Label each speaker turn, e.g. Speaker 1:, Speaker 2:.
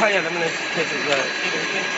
Speaker 1: Oh, probably have them in this case uh, as
Speaker 2: well.